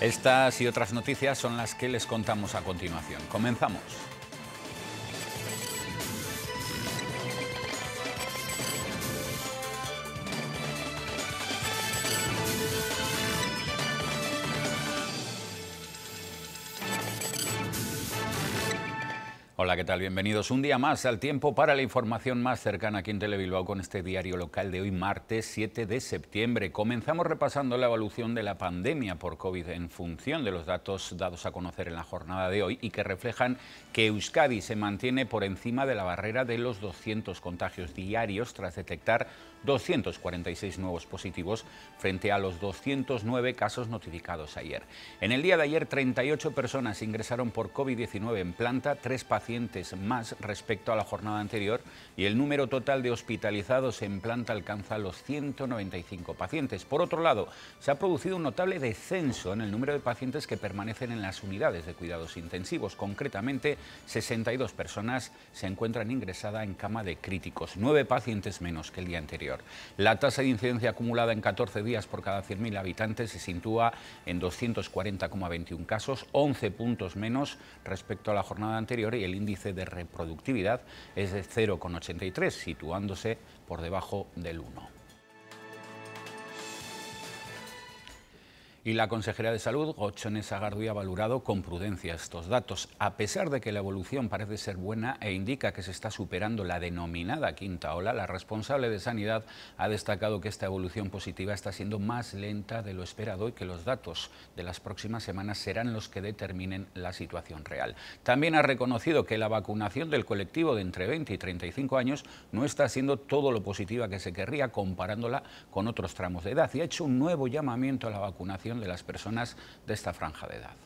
Estas y otras noticias son las que les contamos a continuación. Comenzamos. ¿Qué tal? Bienvenidos un día más al tiempo para la información más cercana aquí en Telebilbao con este diario local de hoy, martes 7 de septiembre. Comenzamos repasando la evolución de la pandemia por COVID en función de los datos dados a conocer en la jornada de hoy y que reflejan que Euskadi se mantiene por encima de la barrera de los 200 contagios diarios tras detectar 246 nuevos positivos frente a los 209 casos notificados ayer. En el día de ayer, 38 personas ingresaron por COVID-19 en planta, tres pacientes más respecto a la jornada anterior y el número total de hospitalizados en planta alcanza los 195 pacientes. Por otro lado, se ha producido un notable descenso en el número de pacientes que permanecen en las unidades de cuidados intensivos. Concretamente, 62 personas se encuentran ingresadas en cama de críticos, nueve pacientes menos que el día anterior. La tasa de incidencia acumulada en 14 días por cada 100.000 habitantes se sitúa en 240,21 casos, 11 puntos menos respecto a la jornada anterior y el índice de reproductividad es de 0,83, situándose por debajo del 1. Y la consejera de Salud, Gochones Sagardui, ha valorado con prudencia estos datos, a pesar de que la evolución parece ser buena e indica que se está superando la denominada quinta ola. La responsable de Sanidad ha destacado que esta evolución positiva está siendo más lenta de lo esperado y que los datos de las próximas semanas serán los que determinen la situación real. También ha reconocido que la vacunación del colectivo de entre 20 y 35 años no está siendo todo lo positiva que se querría comparándola con otros tramos de edad y ha hecho un nuevo llamamiento a la vacunación de las personas de esta franja de edad.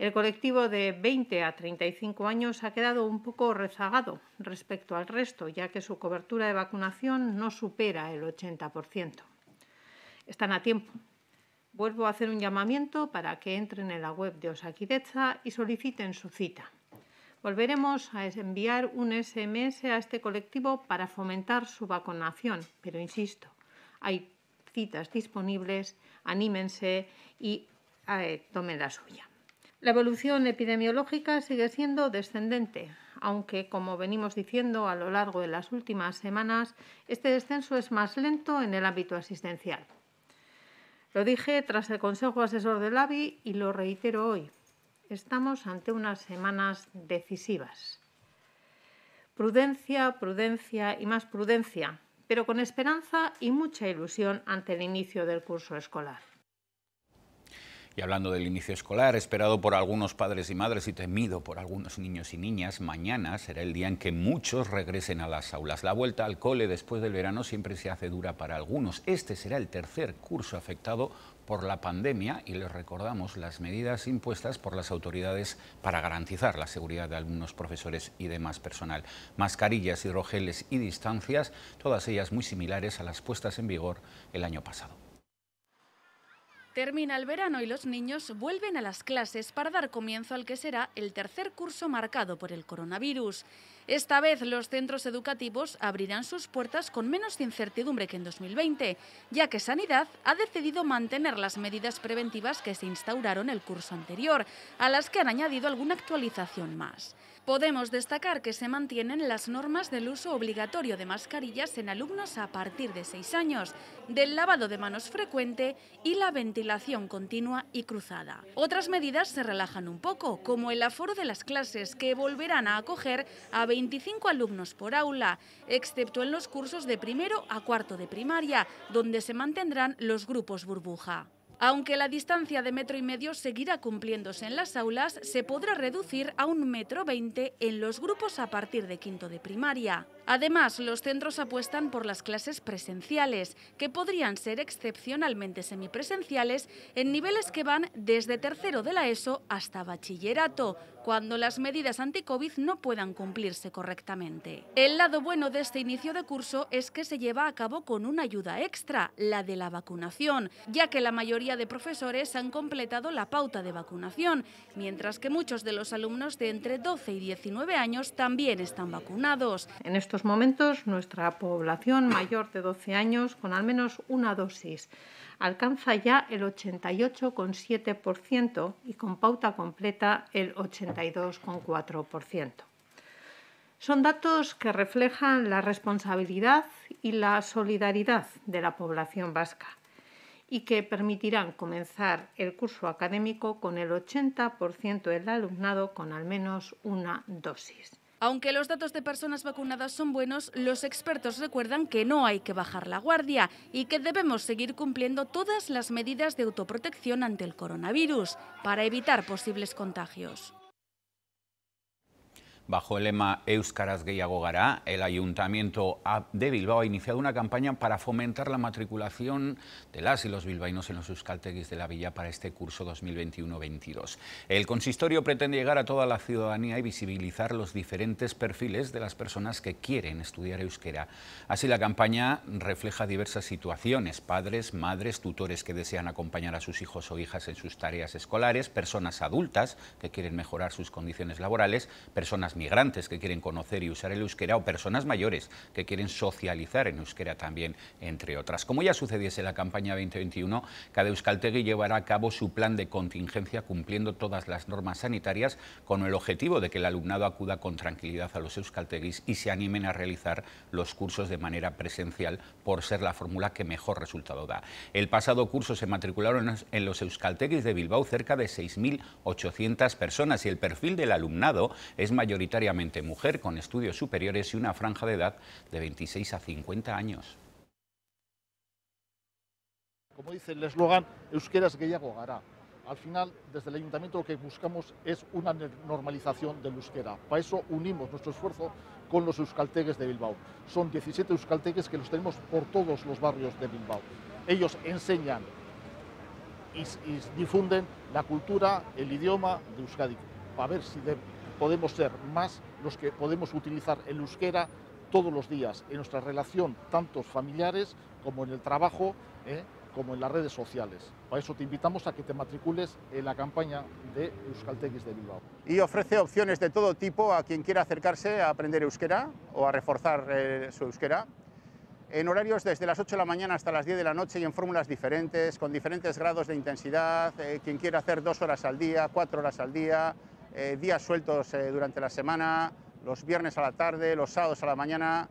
El colectivo de 20 a 35 años ha quedado un poco rezagado respecto al resto, ya que su cobertura de vacunación no supera el 80%. Están a tiempo. Vuelvo a hacer un llamamiento para que entren en la web de Osakidecha y soliciten su cita. Volveremos a enviar un SMS a este colectivo para fomentar su vacunación, pero insisto, hay citas disponibles anímense y eh, tomen la suya. La evolución epidemiológica sigue siendo descendente, aunque, como venimos diciendo a lo largo de las últimas semanas, este descenso es más lento en el ámbito asistencial. Lo dije tras el Consejo Asesor del AVI y lo reitero hoy. Estamos ante unas semanas decisivas. Prudencia, prudencia y más prudencia pero con esperanza y mucha ilusión ante el inicio del curso escolar. Y hablando del inicio escolar, esperado por algunos padres y madres y temido por algunos niños y niñas, mañana será el día en que muchos regresen a las aulas. La vuelta al cole después del verano siempre se hace dura para algunos. Este será el tercer curso afectado por la pandemia y les recordamos las medidas impuestas por las autoridades para garantizar la seguridad de alumnos, profesores y demás personal. Mascarillas, hidrogeles y distancias, todas ellas muy similares a las puestas en vigor el año pasado. Termina el verano y los niños vuelven a las clases para dar comienzo al que será el tercer curso marcado por el coronavirus. Esta vez los centros educativos abrirán sus puertas con menos incertidumbre que en 2020, ya que Sanidad ha decidido mantener las medidas preventivas que se instauraron el curso anterior, a las que han añadido alguna actualización más. Podemos destacar que se mantienen las normas del uso obligatorio de mascarillas en alumnos a partir de 6 años, del lavado de manos frecuente y la ventilación continua y cruzada. Otras medidas se relajan un poco, como el aforo de las clases, que volverán a acoger a 25 alumnos por aula, excepto en los cursos de primero a cuarto de primaria, donde se mantendrán los grupos burbuja. Aunque la distancia de metro y medio seguirá cumpliéndose en las aulas, se podrá reducir a un metro veinte en los grupos a partir de quinto de primaria. Además, los centros apuestan por las clases presenciales, que podrían ser excepcionalmente semipresenciales en niveles que van desde tercero de la ESO hasta bachillerato, cuando las medidas anti-COVID no puedan cumplirse correctamente. El lado bueno de este inicio de curso es que se lleva a cabo con una ayuda extra, la de la vacunación, ya que la mayoría de profesores han completado la pauta de vacunación, mientras que muchos de los alumnos de entre 12 y 19 años también están vacunados. En estos estos momentos, nuestra población mayor de 12 años con al menos una dosis alcanza ya el 88,7% y con pauta completa el 82,4%. Son datos que reflejan la responsabilidad y la solidaridad de la población vasca y que permitirán comenzar el curso académico con el 80% del alumnado con al menos una dosis. Aunque los datos de personas vacunadas son buenos, los expertos recuerdan que no hay que bajar la guardia y que debemos seguir cumpliendo todas las medidas de autoprotección ante el coronavirus para evitar posibles contagios. Bajo el lema Euskaraz Gehiago Gara, el Ayuntamiento de Bilbao ha iniciado una campaña para fomentar la matriculación de las y los bilbaínos en los euskalteguis de la Villa para este curso 2021-22. El consistorio pretende llegar a toda la ciudadanía y visibilizar los diferentes perfiles de las personas que quieren estudiar euskera. Así la campaña refleja diversas situaciones, padres, madres, tutores que desean acompañar a sus hijos o hijas en sus tareas escolares, personas adultas que quieren mejorar sus condiciones laborales, personas migrantes que quieren conocer y usar el euskera o personas mayores que quieren socializar en euskera también, entre otras. Como ya sucediese en la campaña 2021, cada euskaltegui llevará a cabo su plan de contingencia cumpliendo todas las normas sanitarias con el objetivo de que el alumnado acuda con tranquilidad a los euskalteguis y se animen a realizar los cursos de manera presencial por ser la fórmula que mejor resultado da. El pasado curso se matricularon en los euskalteguis de Bilbao cerca de 6.800 personas y el perfil del alumnado es mayoritario mayoritariamente mujer con estudios superiores y una franja de edad de 26 a 50 años. Como dice el eslogan, Euskeras gehiago gara. Al final, desde el ayuntamiento lo que buscamos es una normalización del euskera. Para eso unimos nuestro esfuerzo con los euskaltegues de Bilbao. Son 17 euskaltegues que los tenemos por todos los barrios de Bilbao. Ellos enseñan y, y difunden la cultura, el idioma de Euskadi. A ver si de, podemos ser más los que podemos utilizar el euskera todos los días en nuestra relación, tanto familiares como en el trabajo, ¿eh? como en las redes sociales. Para eso te invitamos a que te matricules en la campaña de Euskalteguis de Bilbao. Y ofrece opciones de todo tipo a quien quiera acercarse a aprender euskera o a reforzar eh, su euskera. En horarios desde las 8 de la mañana hasta las 10 de la noche y en fórmulas diferentes, con diferentes grados de intensidad. Eh, quien quiera hacer dos horas al día, cuatro horas al día, eh, días sueltos eh, durante la semana, los viernes a la tarde, los sábados a la mañana,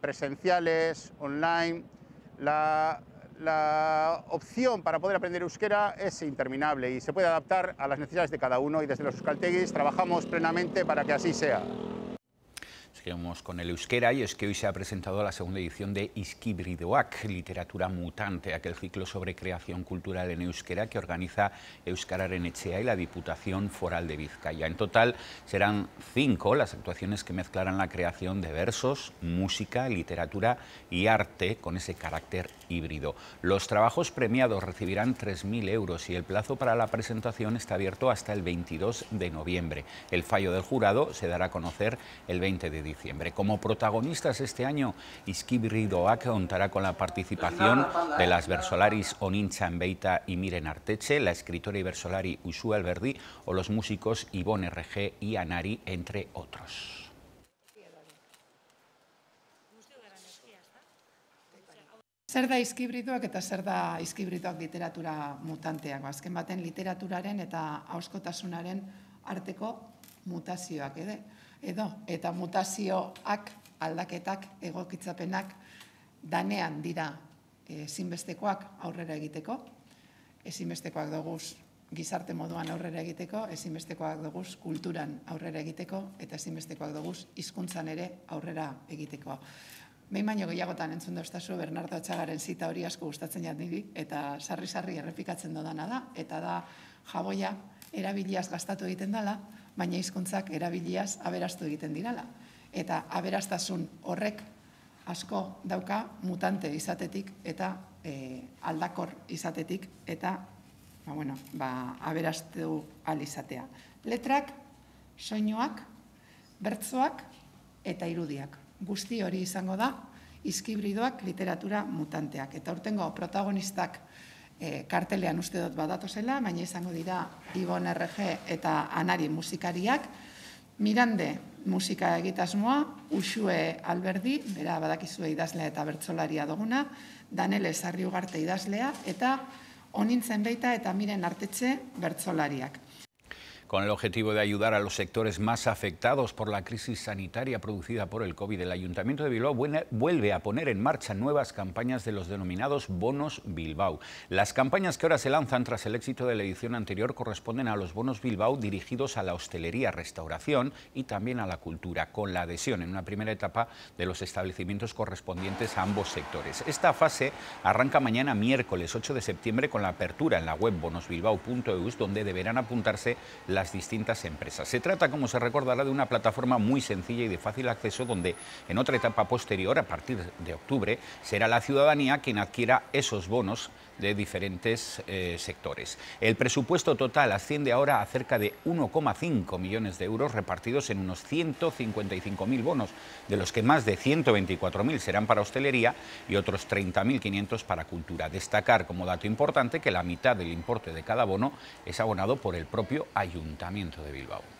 presenciales, online. La, opción para poder aprender euskera es interminable y se puede adaptar a las necesidades de cada uno y desde los euskalteguis trabajamos plenamente para que así sea. Seguimos con el euskera y es que hoy se ha presentado la segunda edición de Iskibridoak, Literatura Mutante, aquel ciclo sobre creación cultural en euskera que organiza Euskararen Echea y la Diputación Foral de Vizcaya. En total serán cinco las actuaciones que mezclarán la creación de versos, música, literatura y arte con ese carácter híbrido. Los trabajos premiados recibirán 3.000 euros y el plazo para la presentación está abierto hasta el 22 de noviembre. El fallo del jurado se dará a conocer el 20 de diciembre. Como protagonistas este año, Iskibiridoak contará con la participación de las versolaris Onincha Beita y Miren Arteche, la escritora y versolari Usu Alberdi o los músicos Ivonne RG y Anari, entre otros. Zer da izkibrituak eta zer da izkibrituak literatura mutanteak? Azken baten literaturaren eta hauskotasunaren arteko mutazioak ere edo eta mutazioak aldaketak egokitzapenak danean dira ezinbestekoak aurrera egiteko, ezinbestekoak doguz gizarte moduan aurrera egiteko, ezinbestekoak doguz kulturan aurrera egiteko, eta ezinbestekoak doguz hizkuntzan ere aurrera egiteko. Behin baino gehiagotan entzun dauztazu Bernardo Atxagaren zita hori asko gustatzen jat niri, eta sarri-sarri errepikatzen dodana da, eta da jaboia erabiliaz gastatu egiten dela, baina hizkuntzak erabiliaz aberastu egiten dirala. Eta aberastasun horrek asko dauka mutante izatetik eta e, aldakor izatetik eta ba, bueno, ba, aberastu alizatea. Letrak, soinuak, bertzoak eta irudiak. Guzti hori izango da, izkibridoak literatura mutanteak. Eta urtengo protagonistak e, kartelean uste dut badatu zela, baina izango dira Ibon RG eta Anari musikariak, Mirande musika egitasmoa, Uxue Alberdi, bera badakizue idazlea eta bertsolaria duguna, Danele Sarri Ugarte idazlea, eta onintzen beita eta miren artetxe bertsolariak. Con el objetivo de ayudar a los sectores más afectados por la crisis sanitaria producida por el COVID, el Ayuntamiento de Bilbao vuelve a poner en marcha nuevas campañas de los denominados bonos Bilbao. Las campañas que ahora se lanzan tras el éxito de la edición anterior corresponden a los bonos Bilbao dirigidos a la hostelería, restauración y también a la cultura, con la adhesión en una primera etapa de los establecimientos correspondientes a ambos sectores. Esta fase arranca mañana miércoles 8 de septiembre con la apertura en la web bonosbilbao.eus, donde deberán apuntarse las distintas empresas. Se trata, como se recordará, de una plataforma muy sencilla y de fácil acceso donde en otra etapa posterior, a partir de octubre, será la ciudadanía quien adquiera esos bonos de diferentes eh, sectores. El presupuesto total asciende ahora a cerca de 1,5 millones de euros repartidos en unos 155.000 bonos, de los que más de 124.000 serán para hostelería y otros 30.500 para cultura. Destacar como dato importante que la mitad del importe de cada bono es abonado por el propio Ayuntamiento de Bilbao.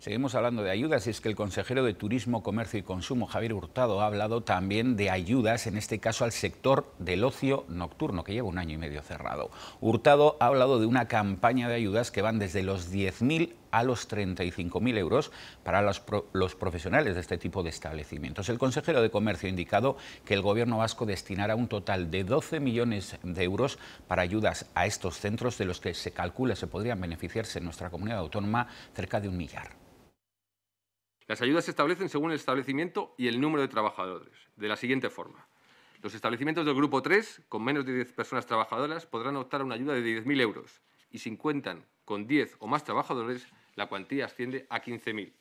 Seguimos hablando de ayudas y es que el consejero de Turismo, Comercio y Consumo, Javier Hurtado, ha hablado también de ayudas, en este caso al sector del ocio nocturno, que lleva un año y medio cerrado. Hurtado ha hablado de una campaña de ayudas que van desde los 10.000 a los 35.000 euros para los, profesionales de este tipo de establecimientos. El consejero de Comercio ha indicado que el Gobierno vasco destinará un total de 12 millones de euros para ayudas a estos centros, de los que se calcula se podrían beneficiarse en nuestra comunidad autónoma cerca de un millar. Las ayudas se establecen según el establecimiento y el número de trabajadores, de la siguiente forma. Los establecimientos del grupo 3, con menos de 10 personas trabajadoras, podrán optar a una ayuda de 10.000 euros y si cuentan con 10 o más trabajadores, la cuantía asciende a 15.000.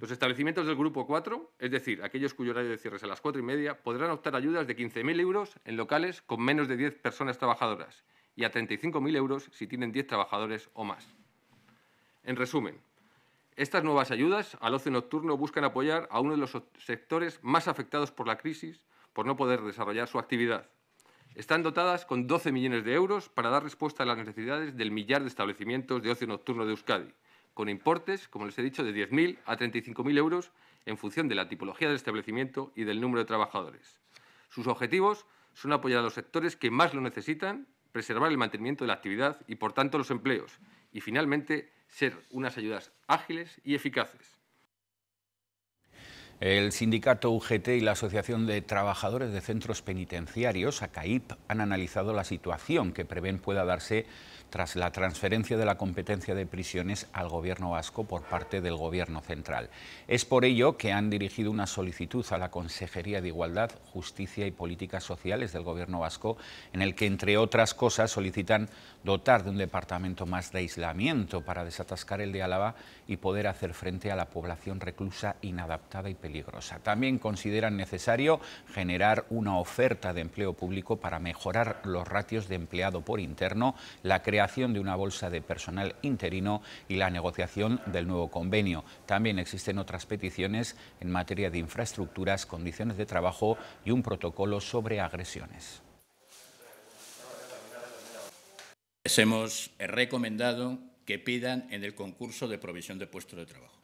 Los establecimientos del grupo 4, es decir, aquellos cuyo horario de cierre es a las 4 y media, podrán optar ayudas de 15.000 euros en locales con menos de 10 personas trabajadoras y a 35.000 euros si tienen 10 trabajadores o más. En resumen, estas nuevas ayudas al ocio nocturno buscan apoyar a uno de los sectores más afectados por la crisis por no poder desarrollar su actividad. Están dotadas con 12 millones de euros para dar respuesta a las necesidades del millar de establecimientos de ocio nocturno de Euskadi, con importes, como les he dicho, de 10.000 a 35.000 euros en función de la tipología del establecimiento y del número de trabajadores. Sus objetivos son apoyar a los sectores que más lo necesitan, preservar el mantenimiento de la actividad y, por tanto, los empleos, y, finalmente, ser unas ayudas ágiles y eficaces. El sindicato UGT y la Asociación de Trabajadores de Centros Penitenciarios, ACAIP, han analizado la situación que prevén pueda darse tras la transferencia de la competencia de prisiones al Gobierno vasco por parte del Gobierno central. Es por ello que han dirigido una solicitud a la Consejería de Igualdad, Justicia y Políticas Sociales del Gobierno vasco, en el que, entre otras cosas, solicitan dotar de un departamento más de aislamiento para desatascar el de Álava y poder hacer frente a la población reclusa inadaptada y También consideran necesario generar una oferta de empleo público para mejorar los ratios de empleado por interno, la creación de una bolsa de personal interino y la negociación del nuevo convenio. También existen otras peticiones en materia de infraestructuras, condiciones de trabajo y un protocolo sobre agresiones. Les hemos recomendado que pidan en el concurso de provisión de puestos de trabajo,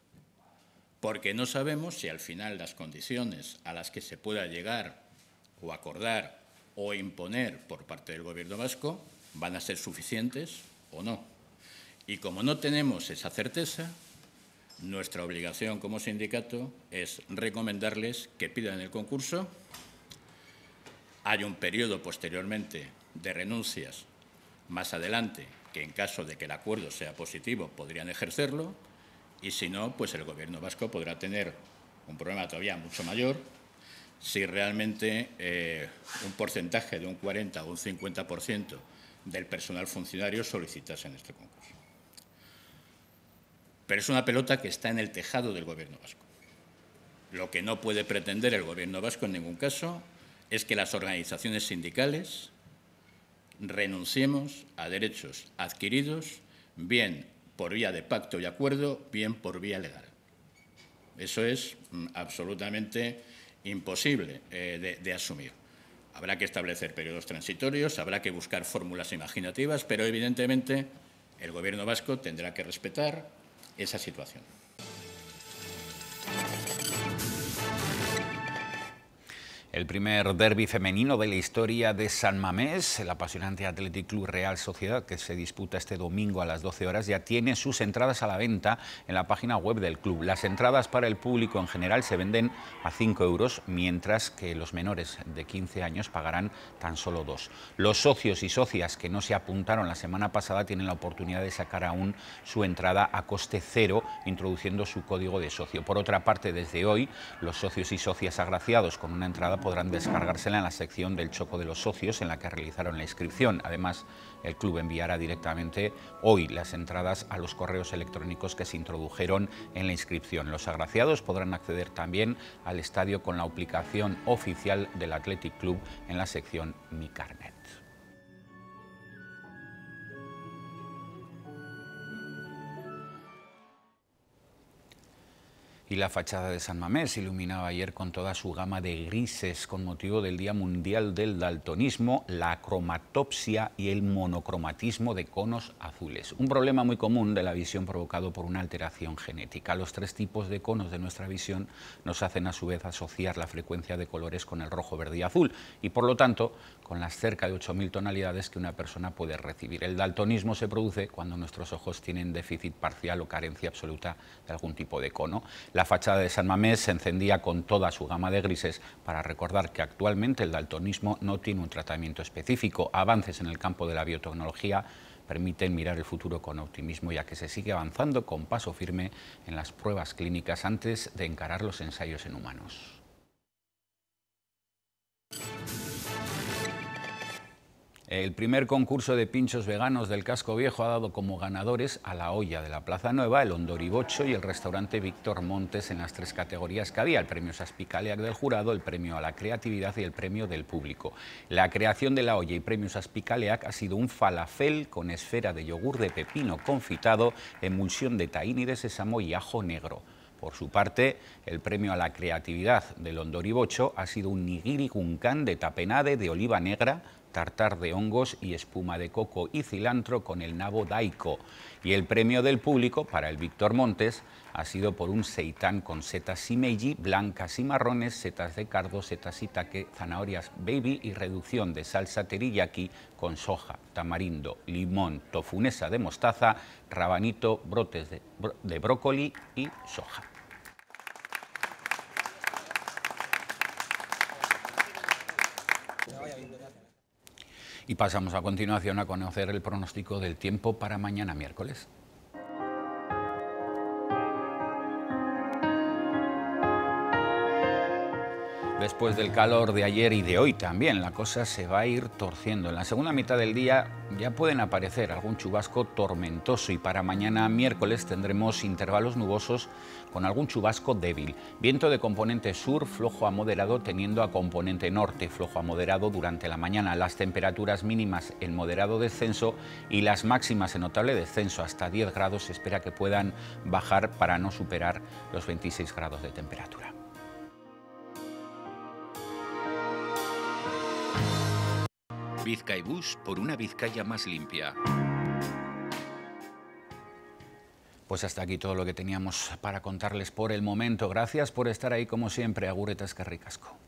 porque no sabemos si al final las condiciones a las que se pueda llegar o acordar o imponer por parte del Gobierno vasco van a ser suficientes o no. Y como no tenemos esa certeza, nuestra obligación como sindicato es recomendarles que pidan el concurso. Hay un periodo posteriormente de renuncias más adelante que en caso de que el acuerdo sea positivo podrían ejercerlo y si no, pues el Gobierno vasco podrá tener un problema todavía mucho mayor si realmente eh, un porcentaje de un 40 o un 50% del personal funcionario solicitase este concurso. Pero es una pelota que está en el tejado del Gobierno vasco. Lo que no puede pretender el Gobierno vasco en ningún caso es que las organizaciones sindicales renunciemos a derechos adquiridos, bien por vía de pacto y acuerdo, bien por vía legal. Eso es mm, absolutamente imposible eh, de, asumir. Habrá que establecer periodos transitorios, habrá que buscar fórmulas imaginativas, pero evidentemente el Gobierno vasco tendrá que respetar esa situación. El primer derby femenino de la historia de San Mamés, el apasionante Athletic Club Real Sociedad, que se disputa este domingo a las 12 horas, ya tiene sus entradas a la venta en la página web del club. Las entradas para el público en general se venden a 5 euros, mientras que los menores de 15 años pagarán tan solo 2. Los socios y socias que no se apuntaron la semana pasada tienen la oportunidad de sacar aún su entrada a coste cero, introduciendo su código de socio. Por otra parte, desde hoy, los socios y socias agraciados con una entrada podrán descargársela en la sección del Choco de los Socios en la que realizaron la inscripción. Además, el club enviará directamente hoy las entradas a los correos electrónicos que se introdujeron en la inscripción. Los agraciados podrán acceder también al estadio con la aplicación oficial del Athletic Club en la sección Mi Carnet. Y la fachada de San Mamés iluminaba ayer con toda su gama de grises con motivo del Día Mundial del Daltonismo, la cromatopsia y el monocromatismo de conos azules. Un problema muy común de la visión provocado por una alteración genética. Los tres tipos de conos de nuestra visión nos hacen a su vez asociar la frecuencia de colores con el rojo, verde y azul y por lo tanto con las cerca de 8.000 tonalidades que una persona puede recibir. El daltonismo se produce cuando nuestros ojos tienen déficit parcial o carencia absoluta de algún tipo de cono. Fachada de San Mamés se encendía con toda su gama de grises para recordar que actualmente el daltonismo no tiene un tratamiento específico. Avances en el campo de la biotecnología permiten mirar el futuro con optimismo ya que se sigue avanzando con paso firme en las pruebas clínicas antes de encarar los ensayos en humanos. El primer concurso de pinchos veganos del casco viejo ha dado como ganadores a la olla de la Plaza Nueva, el Ondoribocho y el restaurante Víctor Montes en las tres categorías que había, el premio Saspicaleac del jurado, el premio a la creatividad y el premio del público. La creación de la olla y premio Saspicaleac ha sido un falafel con esfera de yogur de pepino confitado, emulsión de tahini de sésamo y ajo negro. Por su parte, el premio a la creatividad del Ondoribocho ha sido un nigiri de tapenade de oliva negra, tartar de hongos y espuma de coco y cilantro con el nabo daico. Y el premio del público para el Víctor Montes ha sido por un seitán con setas shimeji, blancas y marrones, setas de cardo, setas itake, zanahorias baby y reducción de salsa teriyaki con soja, tamarindo, limón, tofunesa de mostaza, rabanito, brotes de, de brócoli y soja. Y pasamos a continuación a conocer el pronóstico del tiempo para mañana miércoles. Después del calor de ayer y de hoy también, la cosa se va a ir torciendo. En la segunda mitad del día ya pueden aparecer algún chubasco tormentoso y para mañana miércoles tendremos intervalos nubosos con algún chubasco débil. Viento de componente sur flojo a moderado teniendo a componente norte flojo a moderado durante la mañana. Las temperaturas mínimas en moderado descenso y las máximas en notable descenso hasta 10 grados se espera que puedan bajar para no superar los 26 grados de temperatura. Vizcaibús por una Vizcaya más limpia. Pues hasta aquí todo lo que teníamos para contarles por el momento. Gracias por estar ahí como siempre. Aguretas Carricasco.